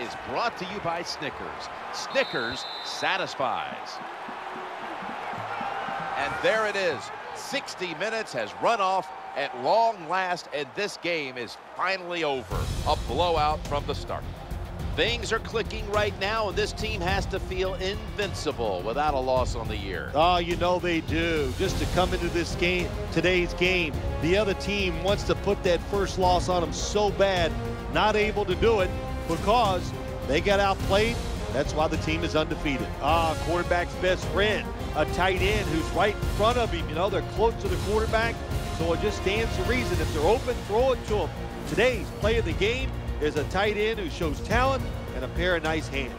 is brought to you by Snickers. Snickers satisfies. And there it is. 60 minutes has run off at long last, and this game is finally over. A blowout from the start. Things are clicking right now, and this team has to feel invincible without a loss on the year. Oh, you know they do. Just to come into this game, today's game, the other team wants to put that first loss on them so bad, not able to do it because they got outplayed. That's why the team is undefeated. Ah, quarterback's best friend, a tight end who's right in front of him. You know, they're close to the quarterback, so it just stands to reason. If they're open, throw it to them. Today's play of the game is a tight end who shows talent and a pair of nice hands.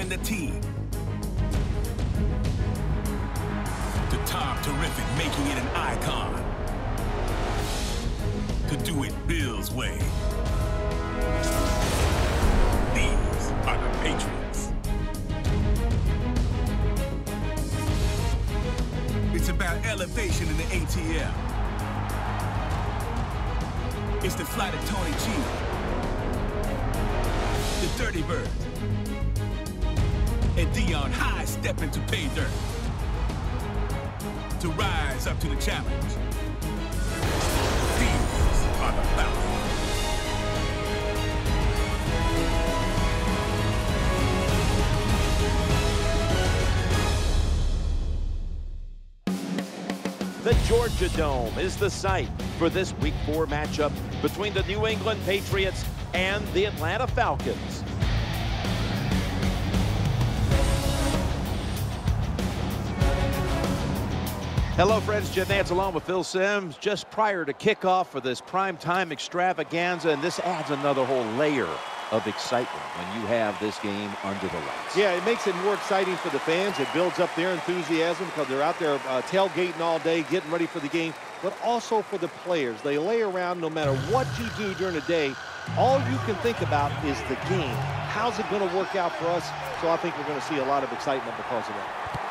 Saving the team. To Tom Terrific making it an icon. To do it Bill's way. These are the Patriots. It's about elevation in the ATL. It's the flight of Tony G. The Dirty Birds. And Deion High stepping to pay dirt. To rise up to the challenge. These are the Falcons. The Georgia Dome is the site for this Week 4 matchup between the New England Patriots and the Atlanta Falcons. Hello, friends. Jim Nantz along with Phil Simms just prior to kickoff for this primetime extravaganza, and this adds another whole layer of excitement when you have this game under the lights. Yeah, it makes it more exciting for the fans. It builds up their enthusiasm because they're out there uh, tailgating all day, getting ready for the game, but also for the players. They lay around no matter what you do during the day. All you can think about is the game. How's it going to work out for us? So I think we're going to see a lot of excitement because of that.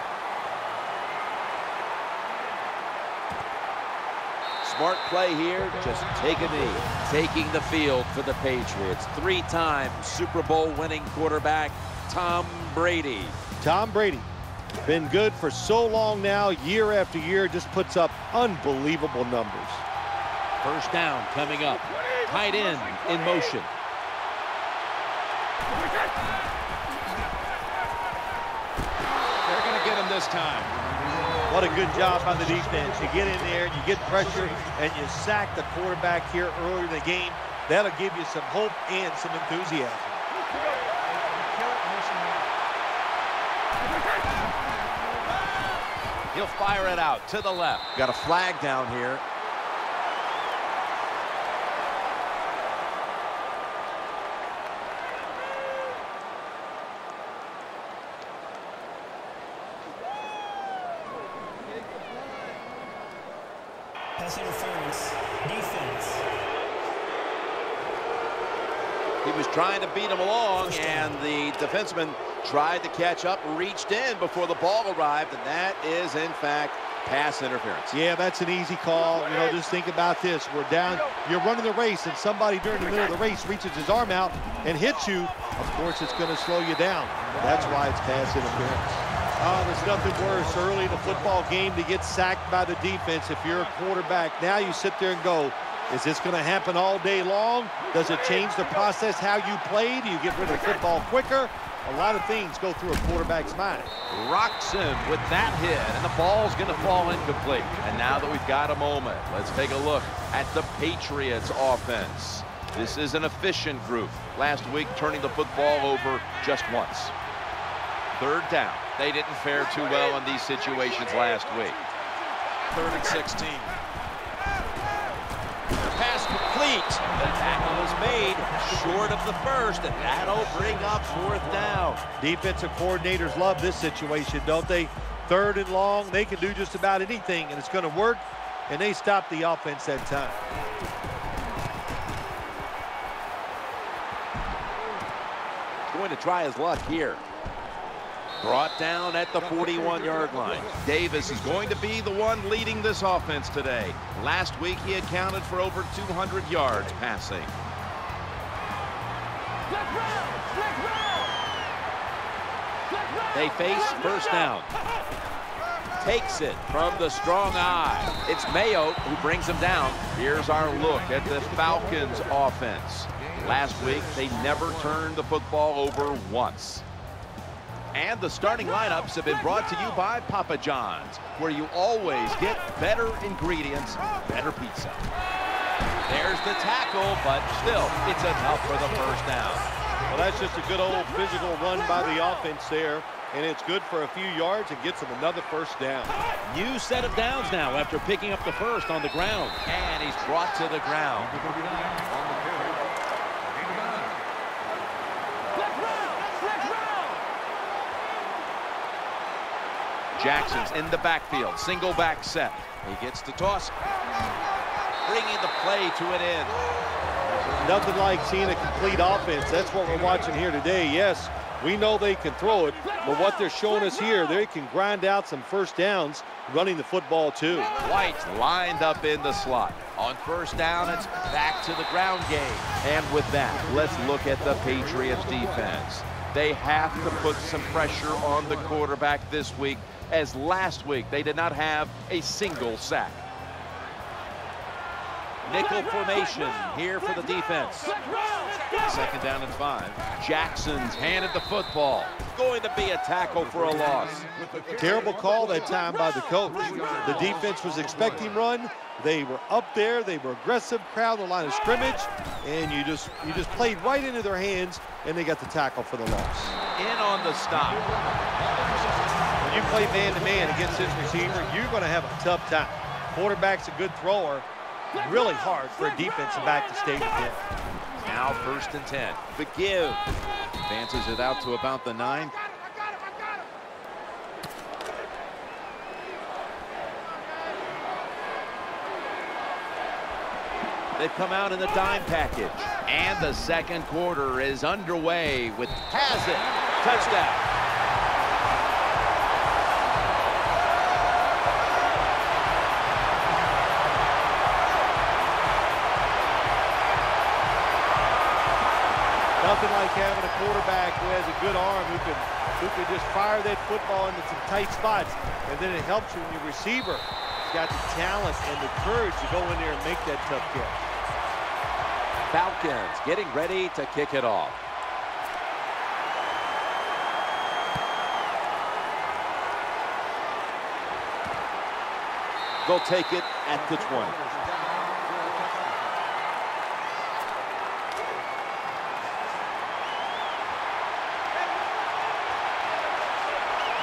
Smart play here, just take a knee. Taking the field for the Patriots. Three-time Super Bowl winning quarterback, Tom Brady. Tom Brady, been good for so long now, year after year, just puts up unbelievable numbers. First down coming up. Tight end in motion. They're going to get him this time. What a good job by the defense. You get in there, you get pressure, and you sack the quarterback here early in the game. That'll give you some hope and some enthusiasm. He'll fire it out to the left. Got a flag down here. Pass interference. Defense. He was trying to beat him along, and the defenseman tried to catch up, reached in before the ball arrived, and that is, in fact, pass interference. Yeah, that's an easy call. You know, just think about this. We're down. You're running the race, and somebody during the middle of the race reaches his arm out and hits you. Of course, it's going to slow you down. That's why it's pass interference. Oh, there's nothing worse early in a football game to get sacked by the defense if you're a quarterback. Now you sit there and go, is this going to happen all day long? Does it change the process how you play? Do you get rid of the football quicker? A lot of things go through a quarterback's mind. Rocks him with that hit, and the ball's going to fall incomplete. And now that we've got a moment, let's take a look at the Patriots offense. This is an efficient group. Last week, turning the football over just once. Third down. They didn't fare too well in these situations last week. Third and 16. Pass complete. The tackle is made short of the first, and that'll bring up fourth down. Defensive coordinators love this situation, don't they? Third and long, they can do just about anything, and it's going to work, and they stop the offense that time. Going to try his luck here. Brought down at the 41-yard line. Davis is going to be the one leading this offense today. Last week, he accounted for over 200 yards passing. They face first down. Takes it from the strong eye. It's Mayo who brings him down. Here's our look at the Falcons offense. Last week, they never turned the football over once. And the starting lineups have been brought to you by Papa John's, where you always get better ingredients, better pizza. There's the tackle, but still, it's enough for the first down. Well, that's just a good old physical run by the offense there, and it's good for a few yards and gets them another first down. New set of downs now after picking up the first on the ground. And he's brought to the ground. Jackson's in the backfield, single back set. He gets the toss, bringing the play to an end. Nothing like seeing a complete offense. That's what we're watching here today. Yes, we know they can throw it, but what they're showing us here, they can grind out some first downs running the football too. White lined up in the slot. On first down, it's back to the ground game. And with that, let's look at the Patriots defense. They have to put some pressure on the quarterback this week as last week they did not have a single sack. Nickel formation here for the defense. Second down and five. Jackson's handed the football. Going to be a tackle for a loss. Terrible call that time by the coach. The defense was expecting run. They were up there. They were aggressive, crowd the line of scrimmage, and you just you just played right into their hands, and they got the tackle for the loss. In on the stop. When you play man-to-man -man against this receiver, you're going to have a tough time. Quarterback's a good thrower, Really hard for a defensive back to stay with him. Now first and 10. The give. Advances it out to about the nine. They've come out in the dime package. And the second quarter is underway with it. Touchdown. Nothing like having a quarterback who has a good arm who can who can just fire that football into some tight spots. And then it helps you when your receiver has got the talent and the courage to go in there and make that tough catch. Falcons getting ready to kick it off. They'll take it at the 20.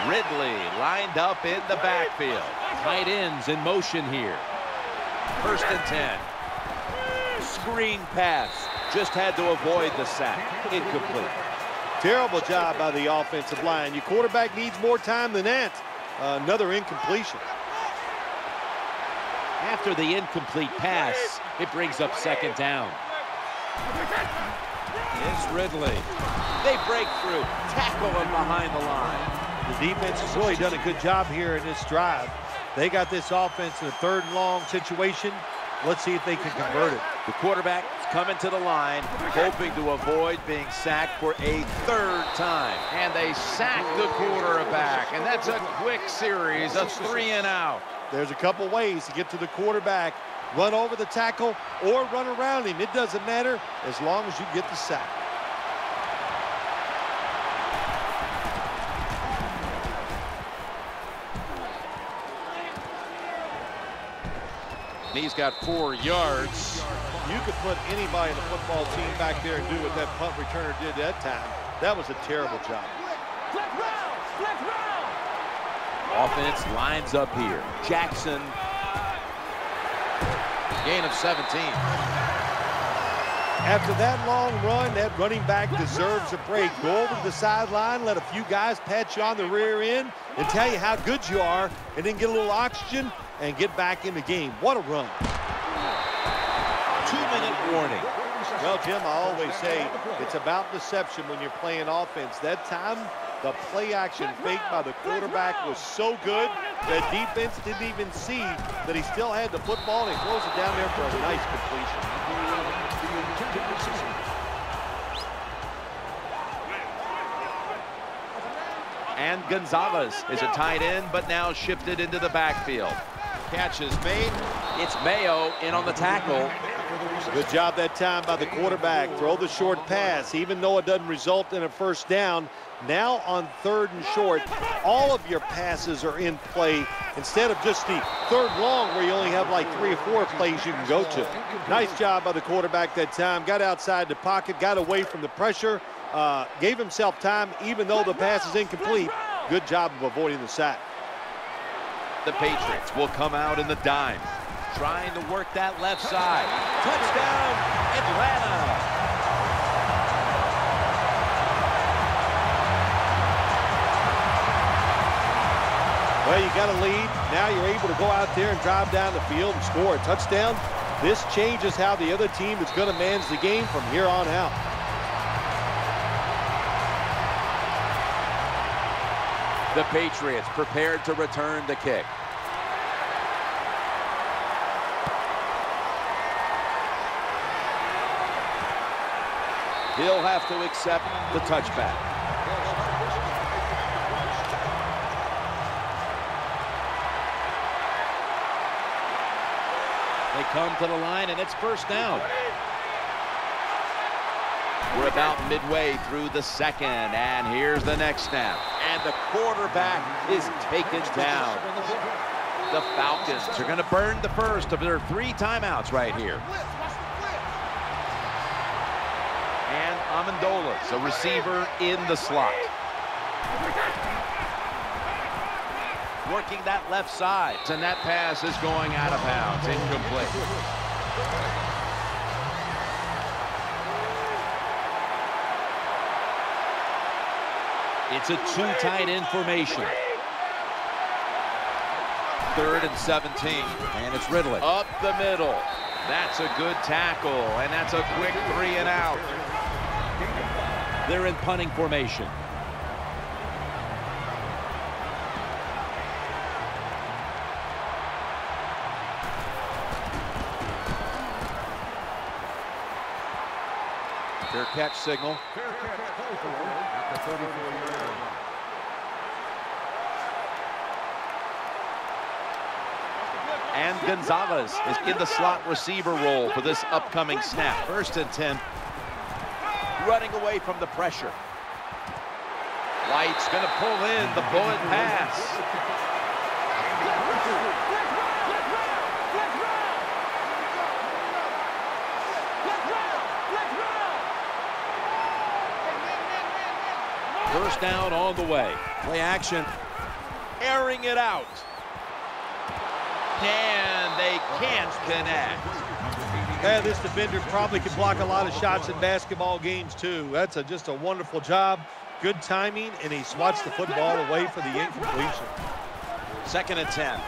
Ridley lined up in the backfield. Tight ends in motion here. First and 10. Screen pass. Just had to avoid the sack. Incomplete. Terrible job by the offensive line. Your quarterback needs more time than that. Uh, another incompletion. After the incomplete pass, it brings up second down. It's Ridley. They break through, tackle him behind the line. The defense has really done a good job here in this drive. They got this offense in a third and long situation. Let's see if they can convert it. The quarterback is coming to the line, hoping to avoid being sacked for a third time. And they sack the quarterback, and that's a quick series of three and out. There's a couple ways to get to the quarterback. Run over the tackle or run around him. It doesn't matter as long as you get the sack. He's got four yards. You could put anybody in the football team back there and do what that punt returner did that time. That was a terrible job. Offense lines up here. Jackson. Gain of 17. After that long run, that running back deserves a break. Go over to the sideline, let a few guys pat you on the rear end and tell you how good you are, and then get a little oxygen and get back in the game. What a run. Two-minute warning. Well, Jim, I always say it's about deception when you're playing offense. That time, the play action fake by the quarterback was so good that defense didn't even see that he still had the football and he throws it down there for a nice completion. And Gonzalez is a tight end, but now shifted into the backfield. Catch is made. It's Mayo in on the tackle. Good job that time by the quarterback. Throw the short pass, even though it doesn't result in a first down. Now on third and short, all of your passes are in play instead of just the third long where you only have like three or four plays you can go to. Nice job by the quarterback that time. Got outside the pocket, got away from the pressure, uh, gave himself time even though the pass is incomplete. Good job of avoiding the sack the Patriots will come out in the dime. Trying to work that left side. Touchdown, Atlanta. Well, you got a lead. Now you're able to go out there and drive down the field and score a touchdown. This changes how the other team is going to manage the game from here on out. The Patriots prepared to return the kick. He'll have to accept the touchback. They come to the line, and it's first down. We're about midway through the second, and here's the next snap. And the quarterback is taken down. The Falcons are going to burn the first of their three timeouts right here. Amendola, a receiver in the slot. Working that left side, and that pass is going out of bounds, incomplete. It's a two tight end formation. Third and 17, and it's Ridley. Up the middle. That's a good tackle, and that's a quick three and out. They're in punting formation. Fair catch signal. And Gonzalez is in the slot receiver role for this upcoming snap. First and 10. Running away from the pressure. White's going to pull in the bullet pass. First down on the way. Play action. Airing it out. And they can't connect. Yeah, this defender probably can block a lot of shots in basketball games too. That's a, just a wonderful job. Good timing, and he swats the football away for the incompletion. Second and 10.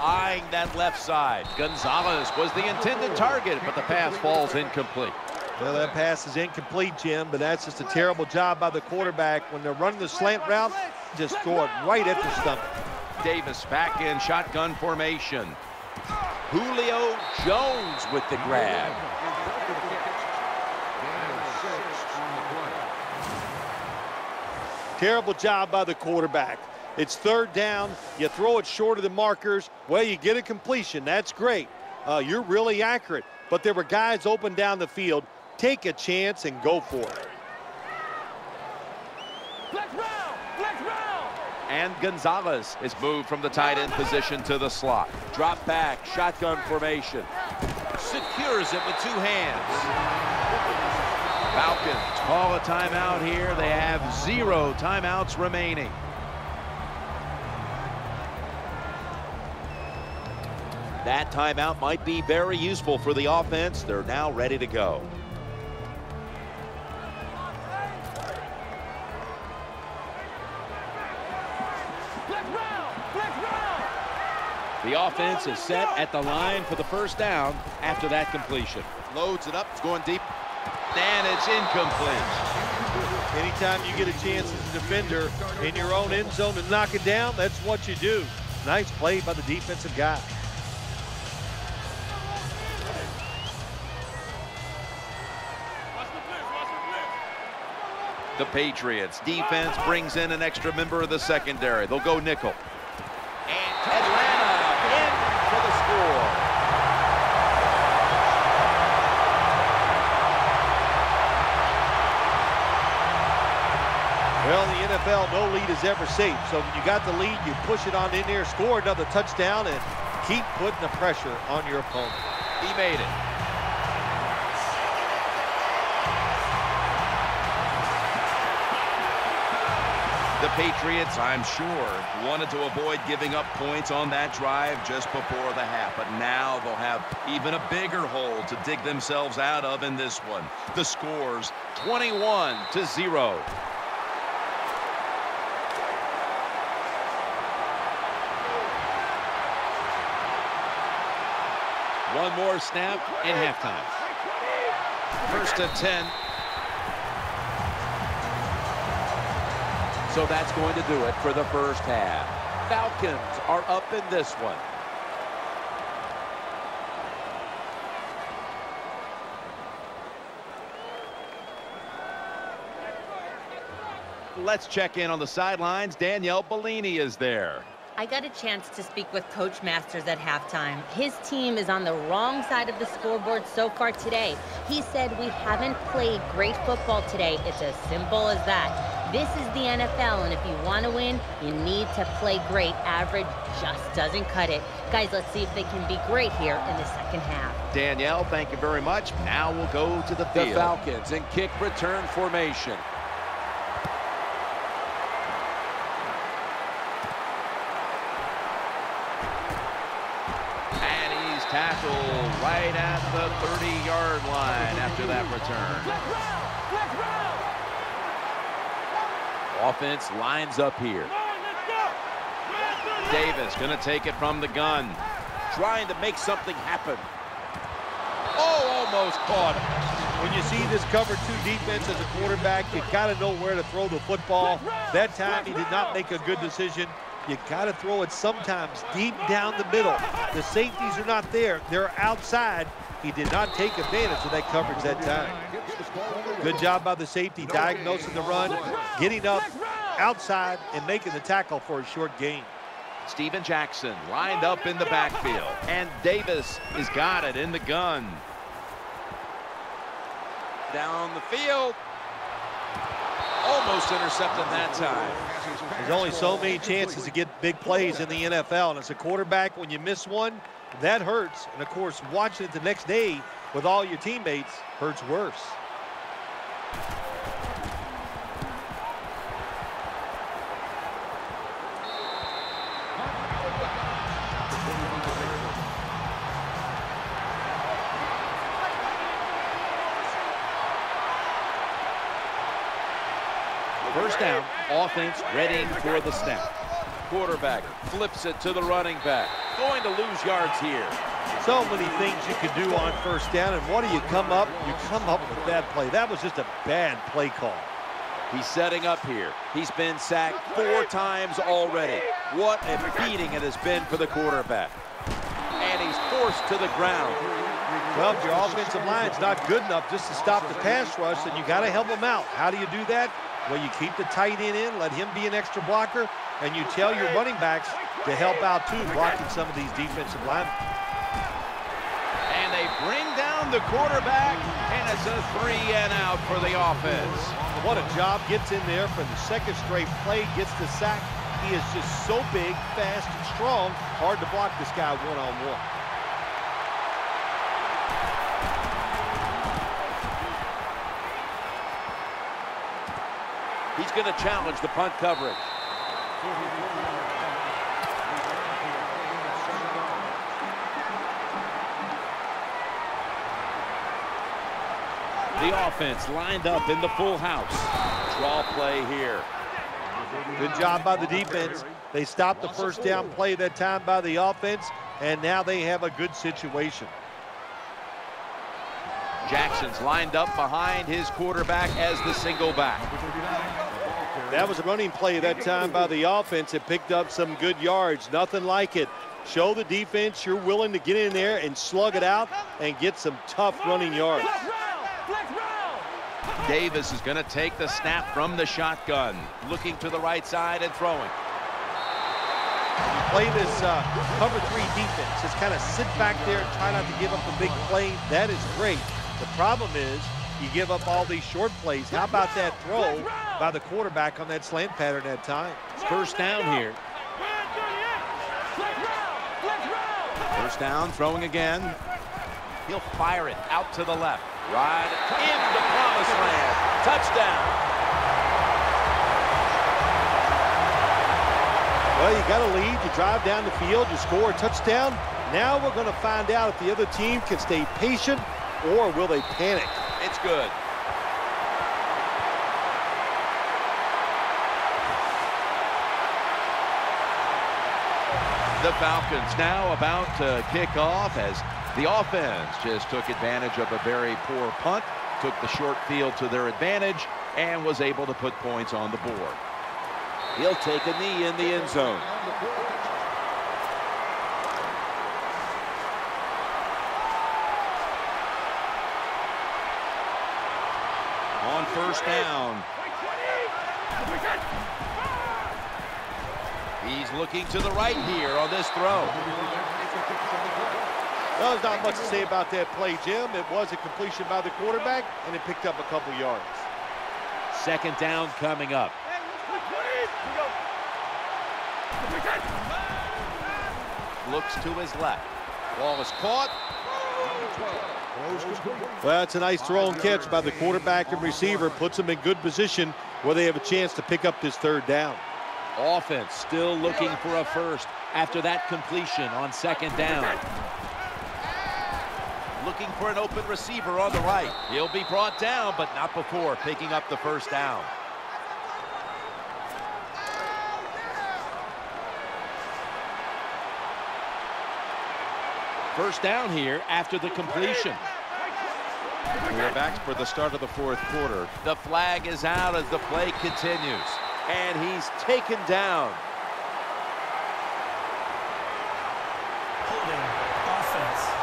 Eyeing that left side. Gonzalez was the intended target, but the pass falls incomplete. Well, that pass is incomplete, Jim, but that's just a terrible job by the quarterback. When they're running the slant route, just throw it right at the stomach. Davis back in shotgun formation. Julio Jones with the grab. Terrible job by the quarterback. It's third down. You throw it short of the markers. Well, you get a completion. That's great. Uh, you're really accurate. But there were guys open down the field. Take a chance and go for it. And Gonzalez is moved from the tight end position to the slot. Drop back, shotgun formation. Secures it with two hands. Falcons call a timeout here. They have zero timeouts remaining. That timeout might be very useful for the offense. They're now ready to go. The offense is set at the line for the first down after that completion. Loads it up, it's going deep, and it's incomplete. Anytime you get a chance as a defender in your own end zone to knock it down, that's what you do. Nice play by the defensive guy. The Patriots defense brings in an extra member of the secondary. They'll go nickel. And Atlanta in for the score. Well, in the NFL, no lead is ever safe. So when you got the lead, you push it on in there, score another touchdown, and keep putting the pressure on your opponent. He made it. The Patriots, I'm sure, wanted to avoid giving up points on that drive just before the half. But now they'll have even a bigger hole to dig themselves out of in this one. The scores 21 to 0. More snap and halftime. First and 10. So that's going to do it for the first half. Falcons are up in this one. Let's check in on the sidelines. Danielle Bellini is there. I got a chance to speak with Coach Masters at halftime. His team is on the wrong side of the scoreboard so far today. He said we haven't played great football today. It's as simple as that. This is the NFL, and if you want to win, you need to play great. Average just doesn't cut it. Guys, let's see if they can be great here in the second half. Danielle, thank you very much. Now we'll go to the field. The. Falcons in kick return formation. Tackled right at the 30-yard line after that return. Offense lines up here. Davis going to take it from the gun. Trying to make something happen. Oh, almost caught him. When you see this cover two defense as a quarterback, you got to know where to throw the football. That time he did not make a good decision. You got to throw it sometimes deep down the middle. The safeties are not there. They're outside. He did not take advantage of that coverage that time. Good job by the safety diagnosing the run, getting up outside and making the tackle for a short gain. Steven Jackson lined up in the backfield. And Davis has got it in the gun. Down the field. Almost intercepted that time. There's only so many chances to get big plays in the NFL. And as a quarterback, when you miss one, that hurts. And of course, watching it the next day with all your teammates hurts worse. Offense ready for the snap. Quarterback flips it to the running back. Going to lose yards here. So many things you could do on first down, and what do you come up? You come up with that play. That was just a bad play call. He's setting up here. He's been sacked four times already. What a beating it has been for the quarterback. And he's forced to the ground. Well, if your offensive line's not good enough just to stop the pass rush, then you got to help him out. How do you do that? Well, you keep the tight end in, let him be an extra blocker, and you tell your running backs to help out too, blocking some of these defensive linemen. And they bring down the quarterback, and it's a three and out for the offense. What a job gets in there for the second straight play, gets the sack. He is just so big, fast, and strong. Hard to block this guy one-on-one. -on -one. He's going to challenge the punt coverage. The offense lined up in the full house. Draw play here. Good job by the defense. They stopped the first down play that time by the offense, and now they have a good situation. Jackson's lined up behind his quarterback as the single back. That was a running play that time by the offense. It picked up some good yards. Nothing like it. Show the defense you're willing to get in there and slug it out and get some tough running yards. Davis is going to take the snap from the shotgun. Looking to the right side and throwing. You play this uh, cover three defense. Just kind of sit back there and try not to give up a big play. That is great. The problem is you give up all these short plays. How about that throw by the quarterback on that slant pattern that time? First down here. First down, throwing again. He'll fire it out to the left. Right into the promised land. Touchdown. Well, you got to lead. You drive down the field. You score a touchdown. Now we're going to find out if the other team can stay patient or will they panic. It's good. The Falcons now about to kick off as the offense just took advantage of a very poor punt, took the short field to their advantage, and was able to put points on the board. He'll take a knee in the end zone. On first down. He's looking to the right here on this throw. Well, there's not much to say about that play, Jim. It was a completion by the quarterback, and it picked up a couple yards. Second down coming up. Looks to his left. Ball is caught. Well, it's a nice throw and catch by the quarterback and receiver. Puts them in good position where they have a chance to pick up this third down. Offense still looking for a first after that completion on second down. Looking for an open receiver on the right. He'll be brought down, but not before picking up the first down. First down here after the completion. We're back for the start of the fourth quarter. The flag is out as the play continues. And he's taken down. Holding. Offense.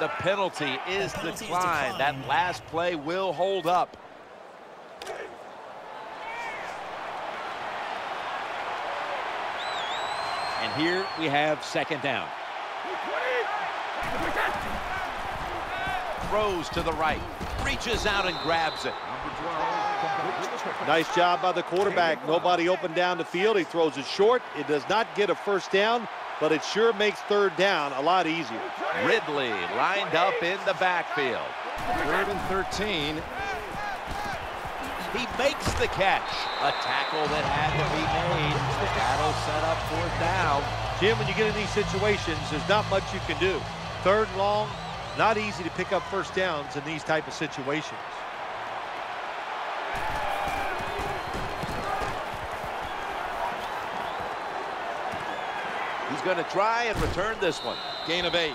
The penalty is The penalty is declined. That last play will hold up. And here we have second down. Throws to the right. Reaches out and grabs it. Nice job by the quarterback. Nobody open down the field. He throws it short. It does not get a first down, but it sure makes third down a lot easier. Ridley lined up in the backfield. Third and 13. He makes the catch. A tackle that had to be made. That'll set up fourth down. Jim, when you get in these situations, there's not much you can do. Third and long, not easy to pick up first downs in these type of situations. He's going to try and return this one. Gain of eight.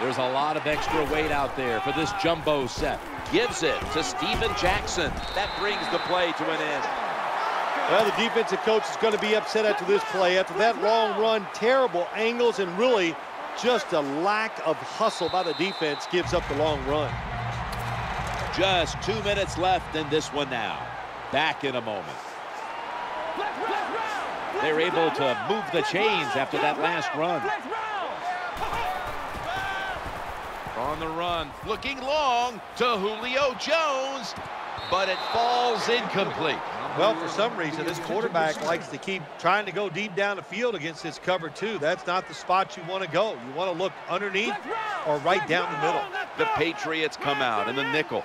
There's a lot of extra weight out there for this jumbo set. Gives it to Steven Jackson. That brings the play to an end. Well, the defensive coach is going to be upset after this play. After that long run, terrible angles, and really just a lack of hustle by the defense gives up the long run. Just two minutes left in this one now. Back in a moment. They're able to move the chains after that last run. On the run, looking long to Julio Jones, but it falls incomplete. Well, for some reason, this quarterback likes to keep trying to go deep down the field against this cover two. That's not the spot you want to go. You want to look underneath or right down the middle. The Patriots come out in the nickel.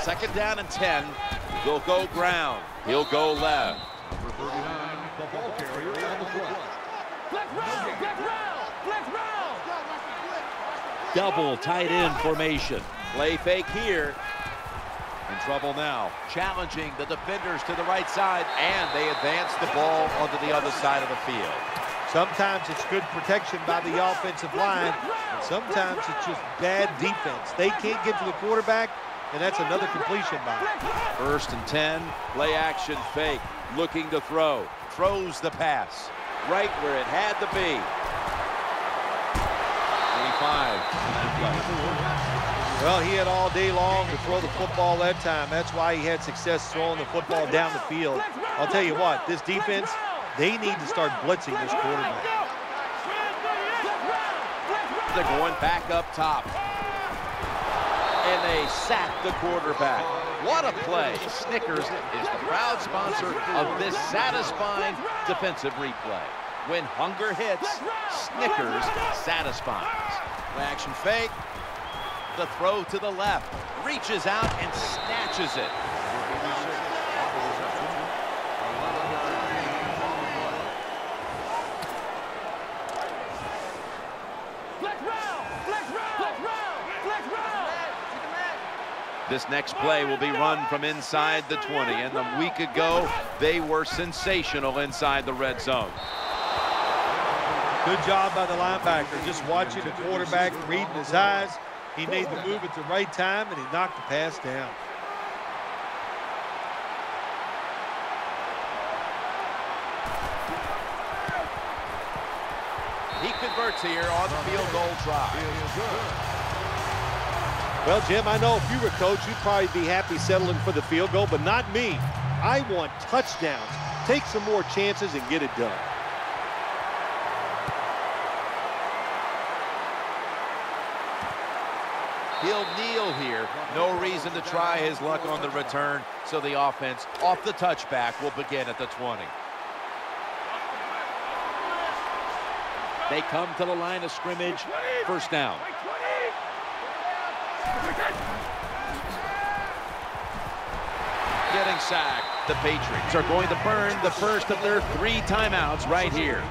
Second down and 10. They'll go ground. He'll go left. Double tight end formation. Play fake here. Trouble now. Challenging the defenders to the right side, and they advance the ball onto the other side of the field. Sometimes it's good protection by the offensive line, and sometimes it's just bad defense. They can't get to the quarterback, and that's another completion by him. First and 10. Play action fake. Looking to throw. Throws the pass. Right where it had to be. 25. Well, he had all day long to throw the football that time. That's why he had success throwing the football down the field. I'll tell you what, this defense, they need to start blitzing this quarterback. They're going back up top. And they sack the quarterback. What a play. Snickers is the proud sponsor of this satisfying defensive replay. When hunger hits, Snickers satisfies. Play action fake. The throw to the left. Reaches out and snatches it. This next play will be run from inside the 20. And a week ago, they were sensational inside the red zone. Good job by the linebacker, just watching the quarterback, reading his eyes. He made the move at the right time, and he knocked the pass down. He converts here on the field goal try. Well, Jim, I know if you were coach, you'd probably be happy settling for the field goal, but not me. I want touchdowns. Take some more chances and get it done. He'll kneel here. No reason to try his luck on the return. So the offense off the touchback will begin at the 20. They come to the line of scrimmage. First down. Getting sacked. The Patriots are going to burn the first of their three timeouts right here.